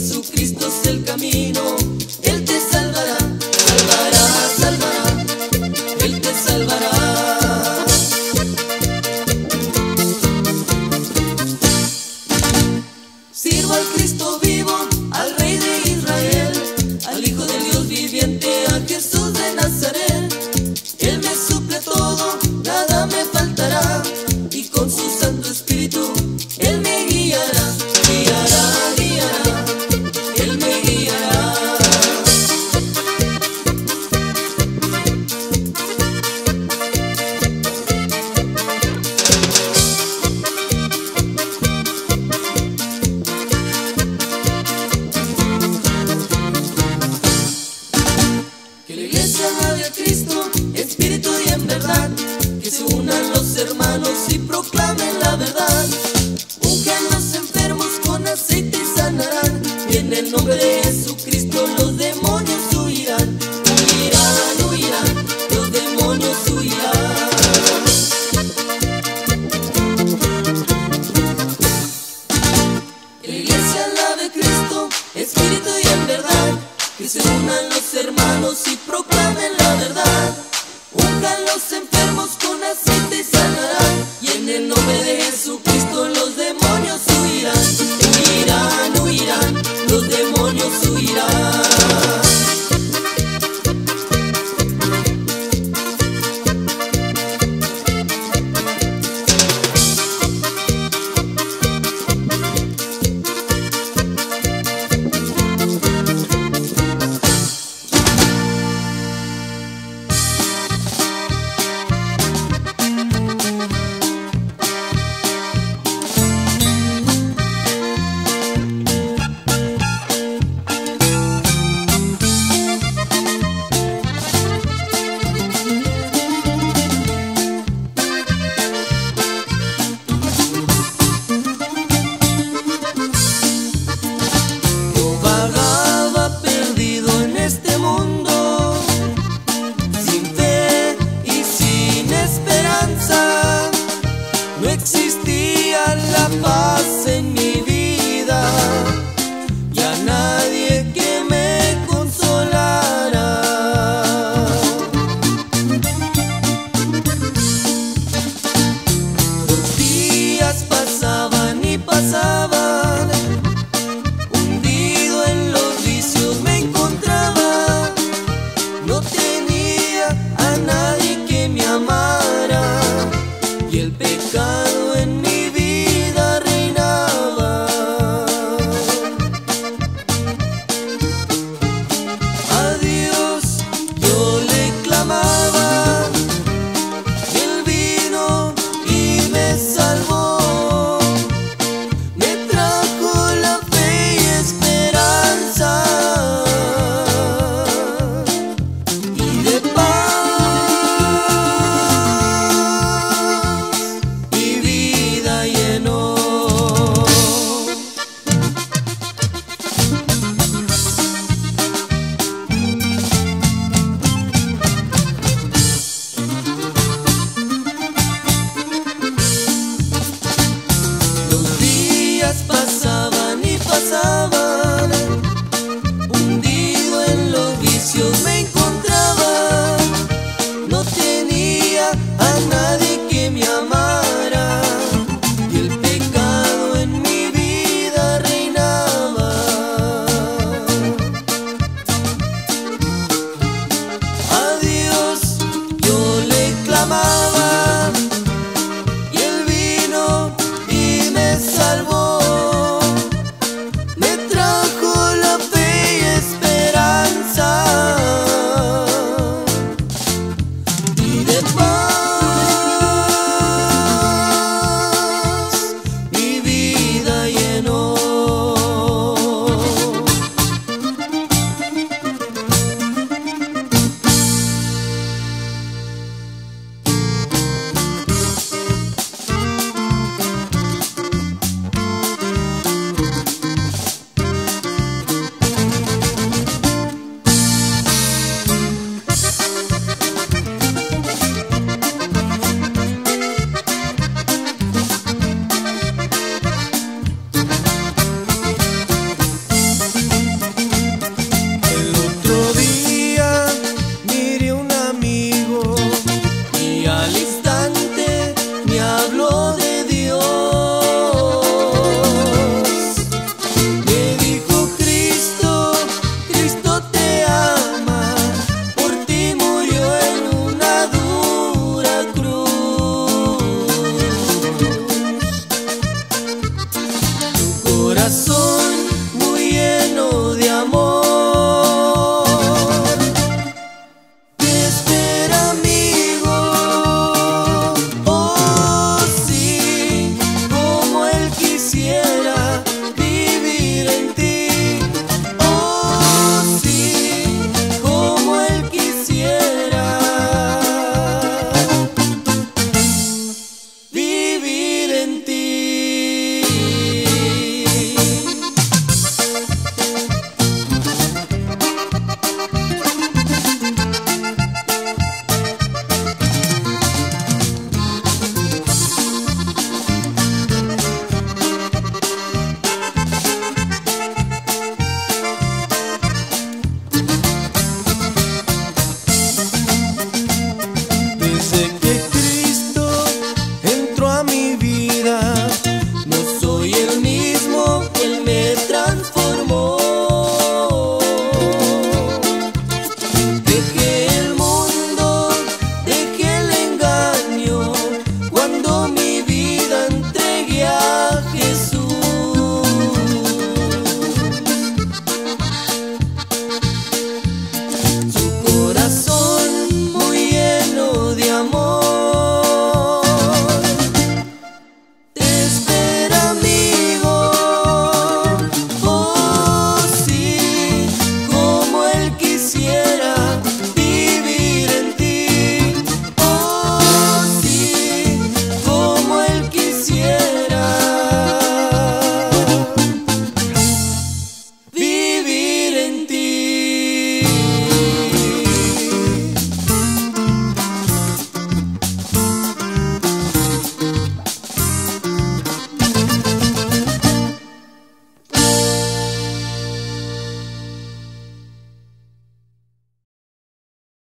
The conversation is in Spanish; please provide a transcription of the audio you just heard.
Jesucristo es el nombre de Jesucristo los demonios huirán, huirán, huirán, los demonios huirán. La iglesia la de Cristo, Espíritu y en verdad, que se unan los hermanos y proclaman. sweetheart.